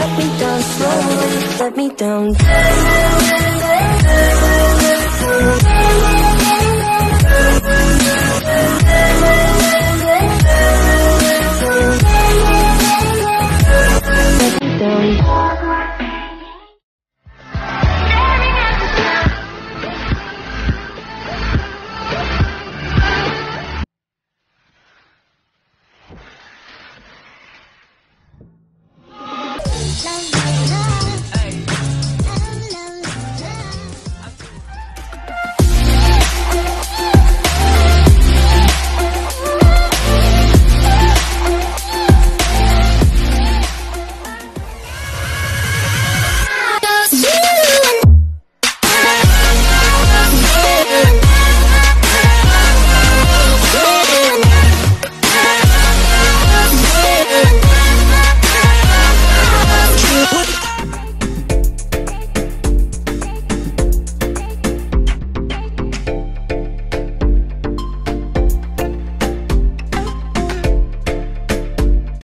let me down slowly, let me down. love.